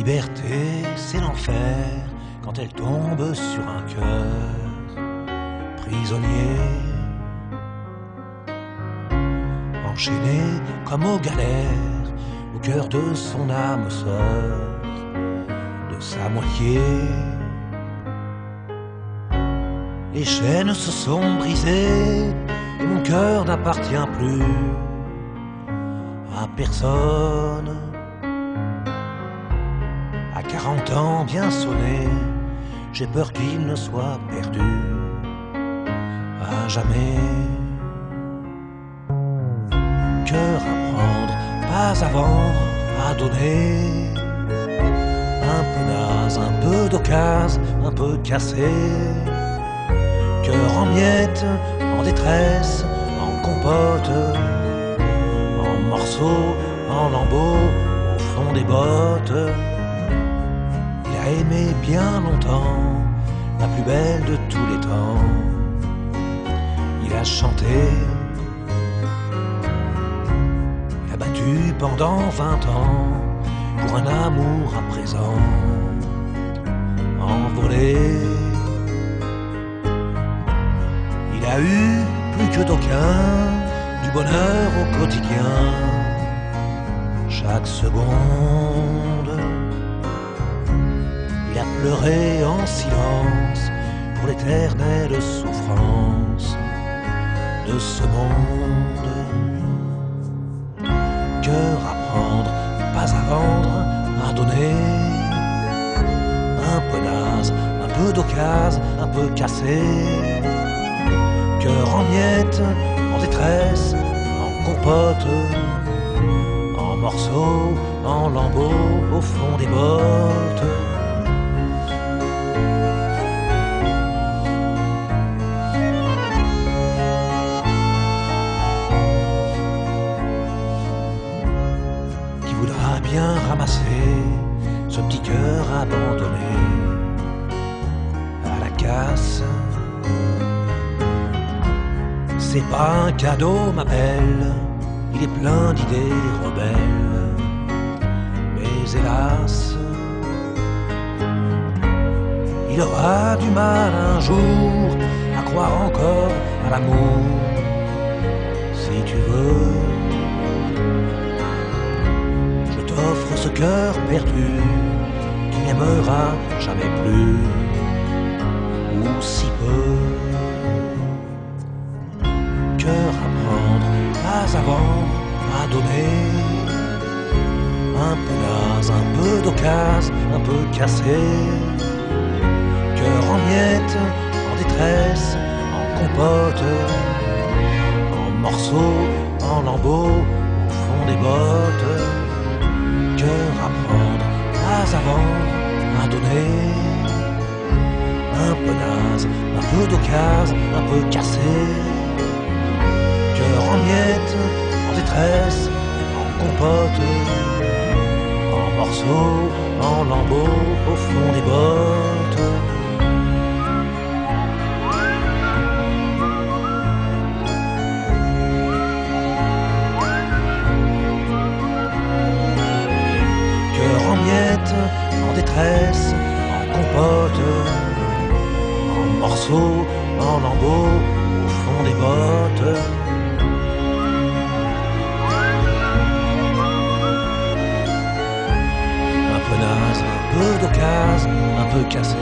liberté, c'est l'enfer quand elle tombe sur un cœur prisonnier. Enchaîné comme aux galères, au cœur de son âme sœur, de sa moitié. Les chaînes se sont brisées et mon cœur n'appartient plus à personne. À 40 ans bien sonné, j'ai peur qu'il ne soit perdu à jamais. Cœur à prendre, pas à vendre, à donner. Un peu naze, un peu d'occasion, un peu cassé. Cœur en miettes, en détresse, en compote, en morceaux, en lambeaux, au fond des bottes. Aimé bien longtemps, la plus belle de tous les temps. Il a chanté, il a battu pendant vingt ans pour un amour à présent envolé. Il a eu plus que d'aucun du bonheur au quotidien, chaque seconde. Pleuré en silence pour l'éternelle souffrance de ce monde. Cœur à prendre, pas à vendre, à donner. Un peu un peu d'occasion, un peu cassé. Cœur en miettes, en détresse, en compote, en morceaux, en lambeaux, au fond des bottes. Voudra bien ramasser ce petit cœur abandonné à la casse. C'est pas un cadeau, ma belle, il est plein d'idées rebelles. Mais hélas, il aura du mal un jour à croire encore à l'amour. Si tu veux, ce cœur perdu qui n'aimera jamais plus, ou si peu. Cœur à prendre, pas à vendre, à donner. Un peu naze, un peu d'occasion, un peu cassé. Cœur en miettes, en détresse, en compote, en morceaux, en lambeaux, au fond des bottes. Cœur à prendre, pas à vendre, à donner. Un peu naze, un peu d'occasion, un peu cassé. Cœur en miettes, en détresse, en compote, en morceaux, en lambeaux, au fond des bottes. En lambeaux, au fond des bottes. Un peu naze, un peu d'occasion, un peu cassé.